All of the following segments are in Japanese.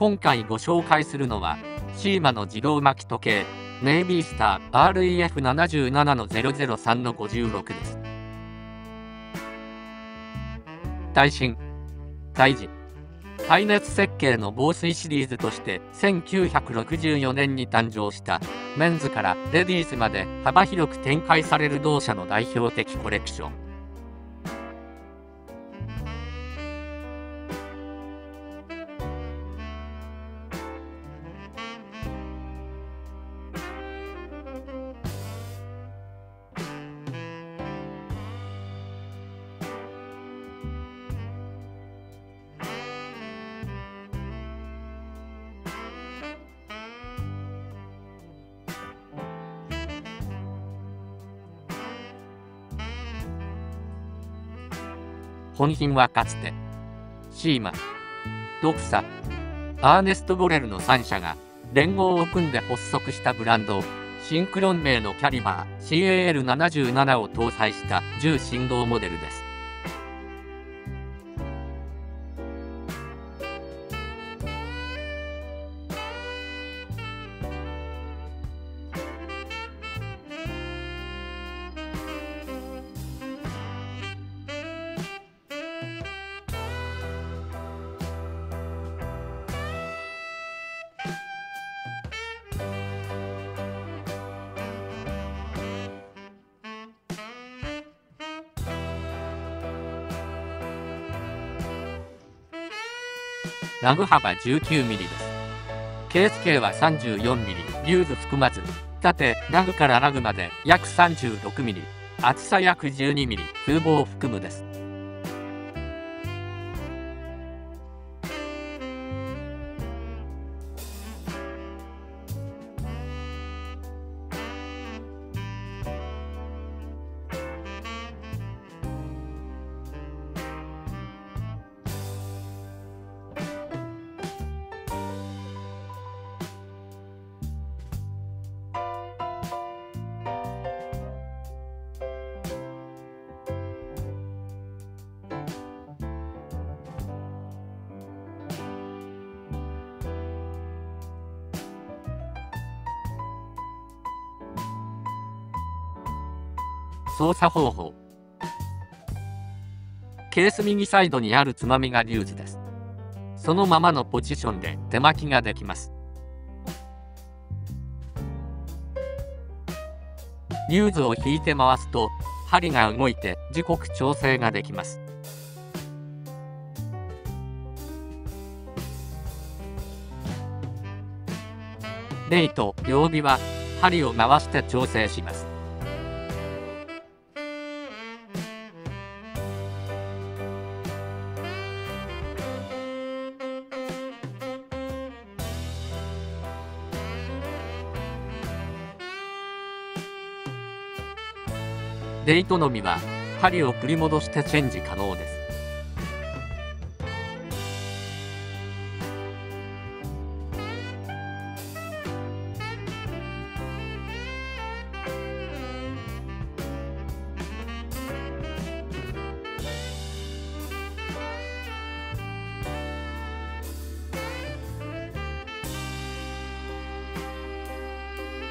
今回ご紹介するのはシーマの自動巻き時計ネイビースター REF77 の003の56です。耐震耐磁耐熱設計の防水シリーズとして1964年に誕生したメンズからレディースまで幅広く展開される同社の代表的コレクション。本品はかつて、シーマ、ドクサ、アーネスト・ボレルの3社が連合を組んで発足したブランド、シンクロン名のキャリバー CAL77 を搭載した重振動モデルです。ラグ幅 19mm です。ケース径は 34mm、リューズ含まず、縦、ラグからラグまで約 36mm、厚さ約 12mm、風防含むです。操作方法。ケース右サイドにあるつまみがリューズです。そのままのポジションで手巻きができます。リューズを引いて回すと針が動いて時刻調整ができます。デート曜日は針を回して調整します。デイトのみは針を繰り戻してチェンジ可能です。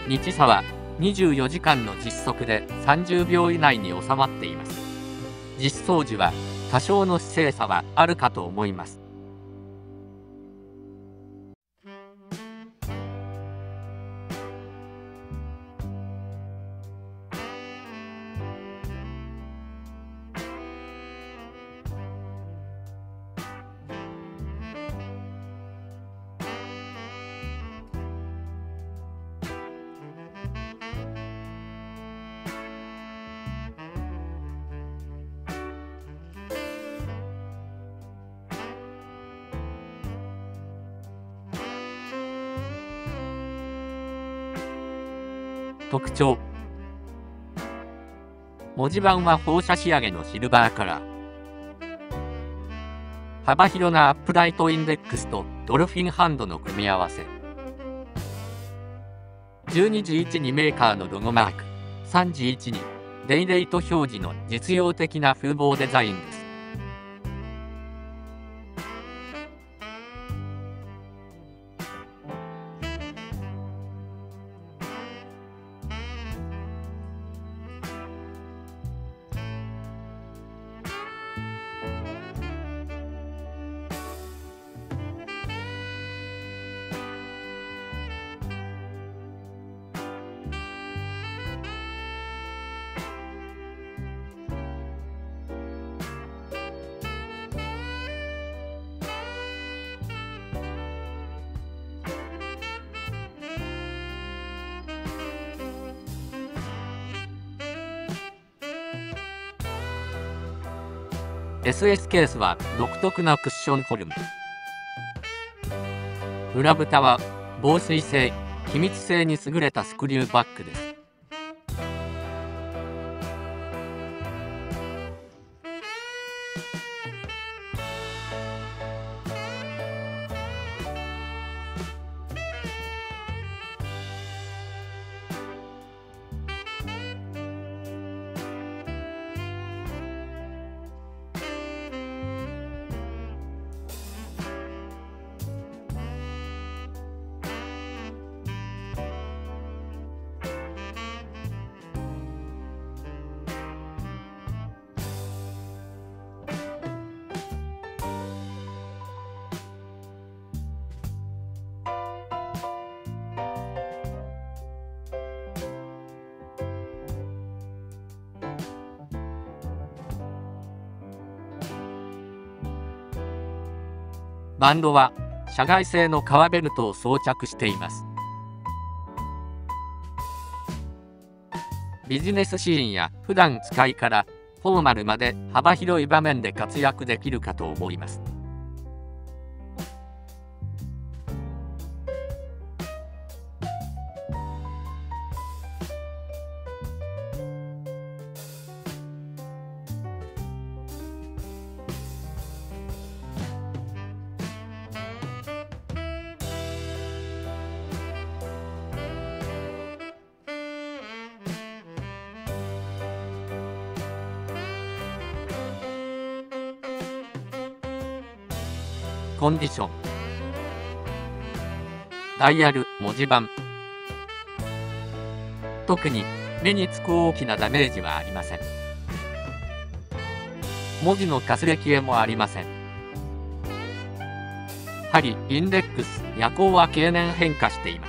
日差は24時間の実測で30秒以内に収まっています。実装時は多少の姿勢差はあるかと思います。特徴。文字盤は放射仕上げのシルバーカラー。幅広なアプライドインデックスとドルフィンハンドの組み合わせ。12時位置にメーカーのロゴマーク。3時位置にデイデイト表示の実用的な風貌デザインです。SS ケースは独特なクッションフォルム。裏蓋は防水性、気密性に優れたスクリューバッグです。バンドは社外製の革ベルトを装着していますビジネスシーンや普段使いからフォーマルまで幅広い場面で活躍できるかと思います。コンディション。ダイヤル文字盤。特に目につく大きなダメージはありません。文字のかすれ消えもありません。針インデックス夜行は経年変化しています。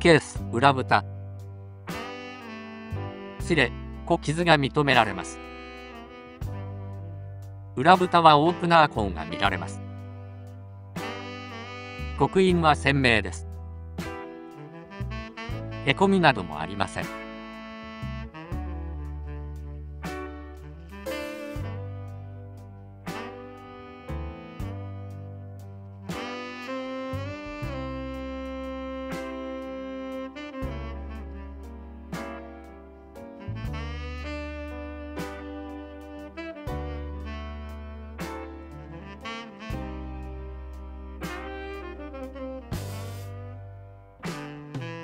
ケース裏蓋。シレ小傷が認められます。裏蓋はオープナー痕が見られます。刻印は鮮明です。へこみなどもありません。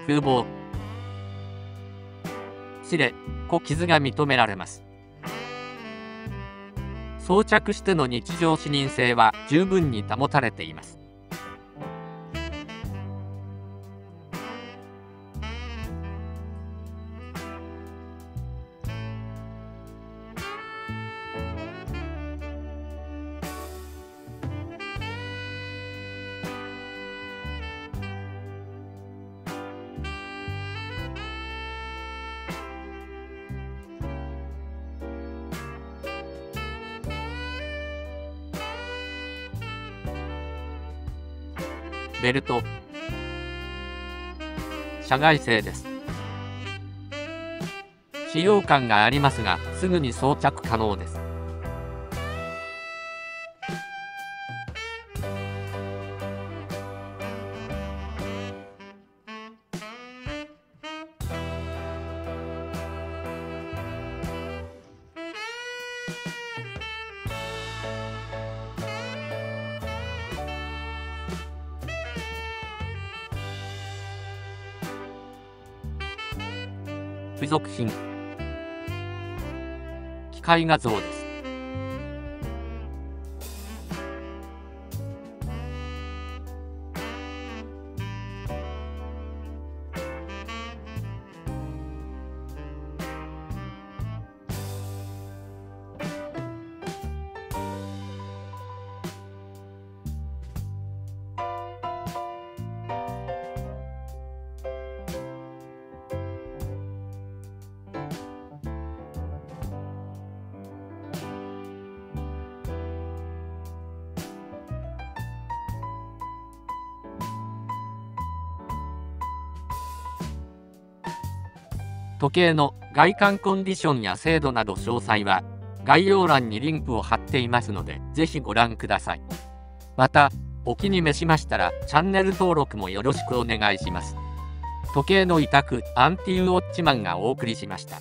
風貌。死で小傷が認められます。装着しての日常視認性は十分に保たれています。ベルト。社外製です。使用感がありますがすぐに装着可能です。付属品。機械画像です。時計の外観コンディションや精度など詳細は概要欄にリンクを貼っていますので、ぜひご覧ください。また、お気に召しましたらチャンネル登録もよろしくお願いします。時計の委託アンティーウォッチマンがお送りしました。